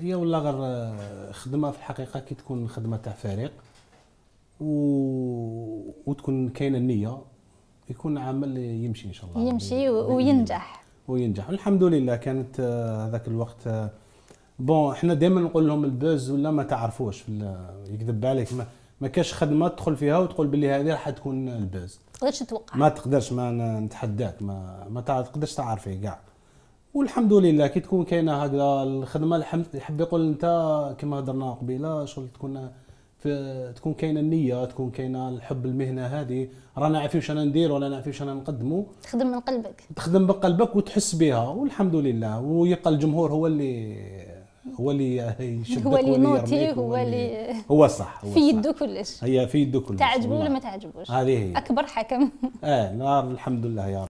هي والله غير آه، خدمة في الحقيقة كي تكون خدمة تاع فريق و... وتكون كاينة النية يكون عمل يمشي إن شاء الله. يمشي و-. وينجح. وينجح. الحمد لله كانت آه، هذاك الوقت آه، bon إحنا دائما نقول لهم ال buzz ولا ما تعرفوش يكذب عليك. ما, ما كاش خدمة تدخل فيها وتقول باللي هذه راح تكون ال buzz. تقدرش تتوقع ما تقدرش ما نتحداك. ما ما تقدرش تعرف فيه كاع. والحمد لله كي تكون كاينة هكذا الخدمة الحم- يحب يقول أنت كما هضرنا قبيلة شغل تكون في تكون كاينة النية تكون كاينة الحب المهنة هذه. رانا عارفين واش أنا ندير ولا عارفين واش أنا نقدموا تخدم من قلبك. تخدم بقلبك وتحس بها والحمد لله. ويبقى الجمهور هو اللي هو اللي يشدك هو اللي ينوتي، هو اللي- هو الصح هو في. يده كلش. هي في يده كلش تعجبه ولا. ما تعجبوش؟ هذه هي. أكبر حكم. آه لا الحمد لله يا رب.